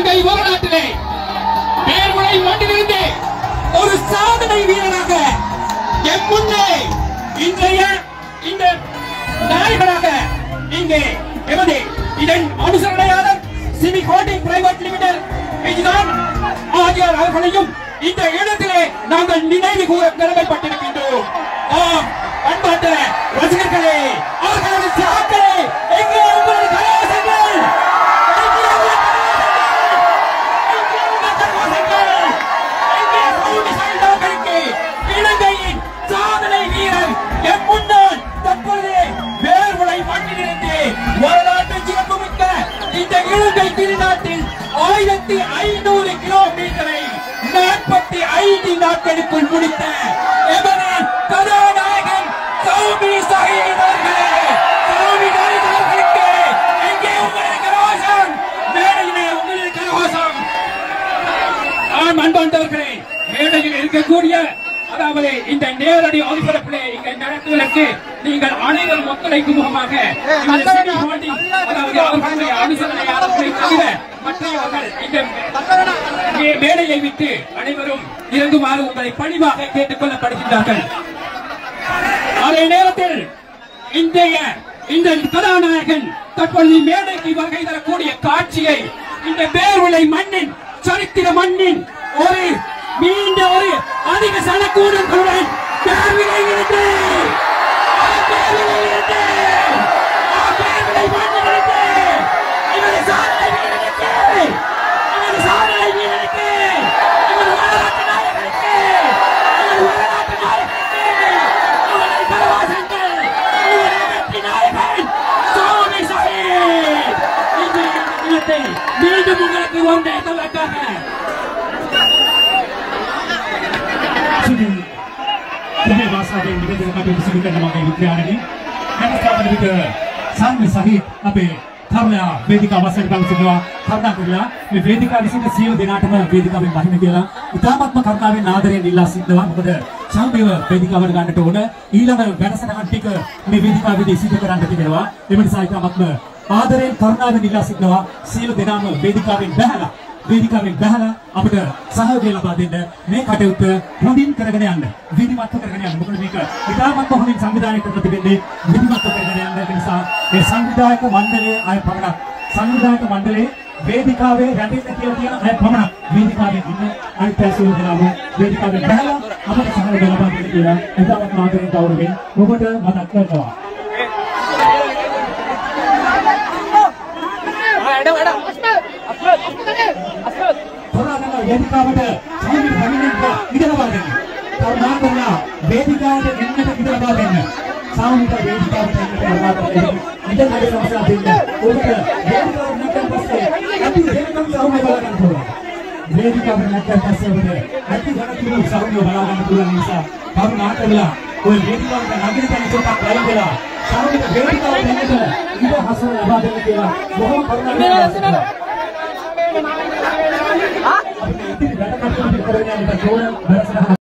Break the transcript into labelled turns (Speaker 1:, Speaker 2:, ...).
Speaker 1: இலங்கை ஒரு நாட்டிலே பேர்முனை மண்ணிலிருந்து ஒரு சாதனை வீரனாக என் முன்னே இன்றைய இந்த நாயகனாக இங்கே எமது இதன் அனுசரணையாளர் சிவி கோட்டிங் பிரைவேட் லிமிடெட் இதுதான் ஆகியோர் அவர்களையும் இந்த இடத்திலே நாங்கள் நினைவு கூற கடமைப்பட்டு இலங்கை திருநாட்டில் ஆயிரத்தி ஐநூறு கிலோமீட்டரை நாற்பத்தி ஐந்து நாட்களுக்குள் முடித்த கதாநாயகன் சௌமி சஹீத் சௌமி சஹீத் எங்கே உங்களது கரகோஷம் மேடையிலே உங்களது கரகோஷம் ஆம் அன்பாண்டவர்களே மேடையில் இருக்கக்கூடிய அதாவது இந்த நேரடி ஒளிபரப்பிலே இங்கே நடத்துவதற்கு நீங்கள் அனைவரும் ஒத்துழைக்கும் முகமாக அனுசரணையாளர்களை தவிர மற்றவர்கள் இந்த விட்டு அனைவரும் இறங்குமாறு உங்களை பணிவாக கேட்டுக் கொள்ளப்படுகின்றார்கள். அதே நேரத்தில் இன்றைய இந்த கதாநாயகன் தற்பொழுது மேடைக்கு வருகை தரக்கூடிய காட்சியை இந்த பேர்விளை மண்ணின் சரித்திர மண்ணின் ஒரு நீண்ட ஒரு அதிக சனக்கூடங்களுடன் பேர்விளை இருந்து பேர்விளை இருந்து பேர்விளை மண்ணிலிருந்து
Speaker 2: සුදු තුමේ වාසනාවෙන් නිවැරදිව කටයුතු සිදු කරන මගේ විද්‍යාලයේ හැම ස්ථාපනයක සංඝ සහිත අපේ කරුණා වේදිකාව වශයෙන් බලන සිටිනවා. කරුණා කරලා මේ වේදිකාව විසින් සියලු දෙනාටම වේදිකාවෙන් වහින්න කියලා ඉතාමත්ම කරුණාවෙන් ආදරයෙන් ඉල්ලා සිටිනවා. මොකද සම්මේව වේදිකාවට ගන්නට ඕන ඊළඟ වැඩසටහන් ටික මේ වේදිකාවේදී සිදු කරන්න තිබෙනවා. එම නිසා ඉතාමත්ම ආදරයෙන් කරුණාවෙන් ඉල්ලා සිටිනවා. සියලු දෙනාම වේදිකාවෙන් බැහැලා වේදිකාවෙන් බහලා අපිට සහයෝගය ලබා දෙන්න. මේ කටයුත්ත හොඳින් කරගෙන යන්න විධිමත්ව කරගෙන යන්න. මොකද මේක ඉතාමත් හොඳින් සංවිධානය කරලා තිබෙන්නේ විධිමත්ව කරගෙන යන්න. ඒ නිසා ඒ සංවිධායක මණ්ඩලයේ අය පමණක් සංවිධායක මණ්ඩලයේ වේදිකාවේ රැඳෙන්න කියලා තියෙන අය පමණක් වේදිකාවේ ඉන්න අනිත් අය සියලු දෙනාම වේදිකාවෙන් බහලා අපිට සහයෝගය ලබා දෙන්න කියලා ඉතාමත් ආදරයෙන් ගෞරවයෙන් ඔබට මතක් කරනවා. පුරාණක වේදිකාවට සමගි පැමිණෙන්න ඉඩ ලබා දෙන්න. කරුණාකරලා වේදිකාවට එන්නට ඉඩ ලබා දෙන්න. සාමූහික වේදිකාවට එන්නට ලබා දෙන්න. ඉඩ ලැබෙන නිසා දෙන්න. ඔබට වේදිකාවට නැගිටින පස්සේ අපි දෙන්නම සෞම්‍ය බලා ගන්න පුළුවන්. වේදිකාවට නැගිටින පස්සේ ඔබට ඇති ගණතුරු සෞම්‍ය බලා ගන්න පුළුවන් නිසා කරුණාකරලා ඔය වේදිකාවට නැගිටින තැන චුට්ටක් ලයින් වෙලා සාමූහික වේදිකාවට එන්නට ඉඩ හසුර ලබා දෙන්න කියලා බොහොම කරුණාවෙන් ፍቅረኛ ልታቸውን በጽናት